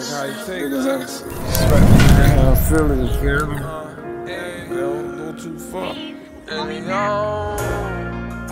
how you take that. Expect me to have feelings, feel me? Uh, hey, don't go too far. And yo.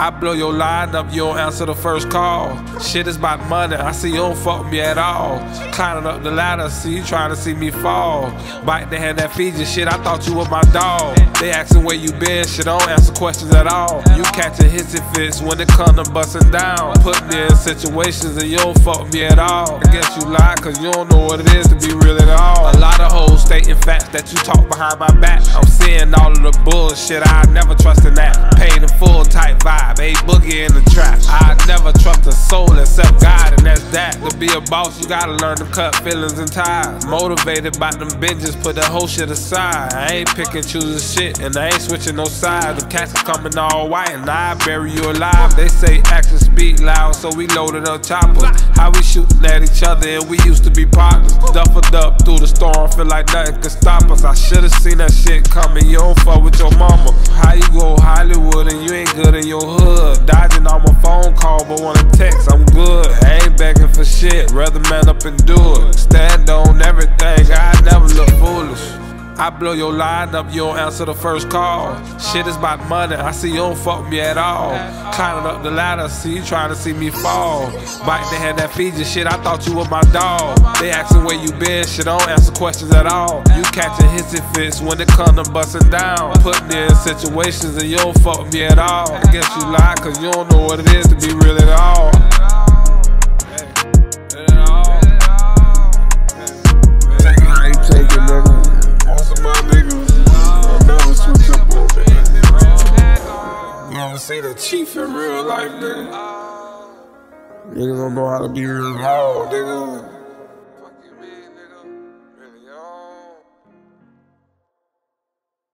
I blow your line up, you don't answer the first call. Shit is about money, I see you don't fuck me at all. Climbing up the ladder, see you trying to see me fall. Bite the hand that feeds you, shit, I thought you were my dog. They asking where you been, shit, I don't answer questions at all. You catching hissy fits when it come to busting down. Put me in situations and you don't fuck me at all. I guess you lie, cause you don't know what it is to be real at all. A lot of hoes stating that you talk behind my back. I'm seeing all of the bullshit, I never trust in that. Paid in full type vibe a boogie in the trap. I never trust a soul except God, and that's that. To be a boss, you gotta learn to cut feelings and ties. Motivated by them binges, put the whole shit aside. I ain't picking, choosing shit, and I ain't switching no sides. The cats is coming all white, and I bury you alive. They say actions speak loud, so we loaded up choppers. How we shooting at each other, and we used to be partners. Duffled feel like nothing could stop us. I should've seen that shit coming. You don't fuck with your mama. How you go Hollywood and you ain't good in your hood? Dodging all my phone call, but wanna text, I'm good. I ain't begging for shit, rather man up and do it. Stand on everything, I never. I blow your line up, you don't answer the first call. Shit is about money, I see you don't fuck me at all. Climbing up the ladder, see you trying to see me fall. Bite the hand that feeds you, shit, I thought you were my dog. They asking where you been, shit, I don't answer questions at all. You catching hissy fits when it come to busting down. Put me in situations and you don't fuck me at all. I guess you lie, cause you don't know what it is to be real at all. See the chief in real life, nigga. Niggas don't know how to be real loud, nigga.